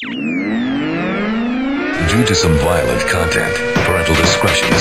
Due to some violent content, parental discretion.